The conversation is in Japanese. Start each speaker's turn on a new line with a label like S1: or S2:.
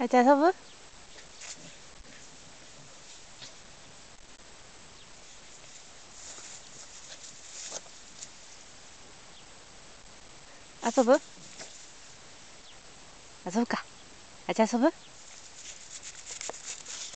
S1: あいつ遊ぶ遊ぶ？遊ぶか。あじゃ遊ぶ？